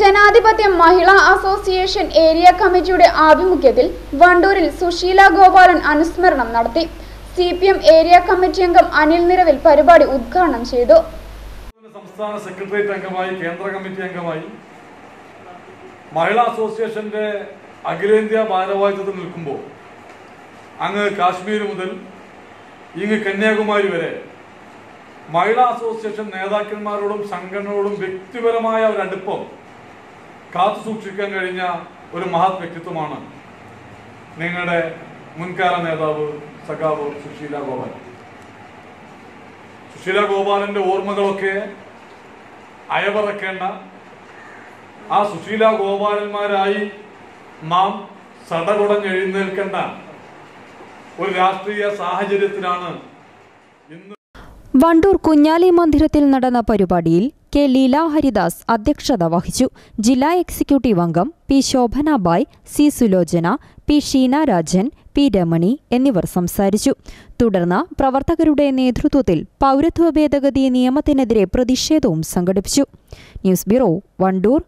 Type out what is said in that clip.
ജനാധിപത്യ മഹിളാ association area കമ്മിറ്റിയുടെ ആഭിമുഖ്യത്തിൽ വണ്ടൂരിൽ സുശീല ഗോപാലൻ അനുസ്മരണം നടത്തി. C P M area committee അംഗം അനിൽ നിരവിൽ പരിപാടി ഉദ്ഘാടനം ചെയ്തു. സംസ്ഥാന സെക്രട്ടേറിയറ്റ് അംഗമായി കേന്ദ്ര കമ്മിറ്റി അംഗമായി മഹിളാ അസോസിയേഷന്റെ അഖിലേന്ത്യാ ഭാരവാഹിത്വത്തിൽ നിൽക്കുമ്പോൾ അങ്ങ് കാശ്മീർ മുതൽ ഇങ്ങ് കന്യാകുമാരി വരെ മഹിളാ അസോസിയേഷൻ നേതാക്കന്മാരോടും സംഘടനകളോടും വ്യക്തിപരമായ ഒരു അടുപ്പം കാത്തു സൂക്ഷിക്കാൻ കഴിഞ്ഞ ഒരു മഹത് വ്യക്തിത്വമാണ് നിങ്ങളുടെ മുൻകാല നേതാവ് സഖാവ് സുശീല ഗോപാൽ. സുശീല ഗോപാലന്റെ ഓർമ്മകളൊക്കെ അയവറക്കേണ്ട ആ സുശീല ഗോപാലന്മാരായി നാം സടകുടഞ്ഞെഴുന്നേൽക്കേണ്ട ഒരു രാഷ്ട്രീയ സാഹചര്യത്തിലാണ് ഇന്ന് വണ്ടൂർ കുഞ്ഞാലി മന്ദിരത്തിൽ നടന്ന പരിപാടിയിൽ കെ ലീല ഹരിദാസ് അധ്യക്ഷത വഹിച്ചു. ജില്ലാ എക്സിക്യൂട്ടീവ് അംഗം P Shobhanabai C Sulochana P Sheena Rajan P Ramani എന്നിവർ സംസാരിച്ചു. തുടർന്ന് പ്രവർത്തകരുടെ നേതൃത്വത്തിൽ പൗരത്വ ഭേദഗതി നിയമത്തിനെതിരെ പ്രതിഷേധവും സംഘടിപ്പിച്ചു. News bureau Wandoor.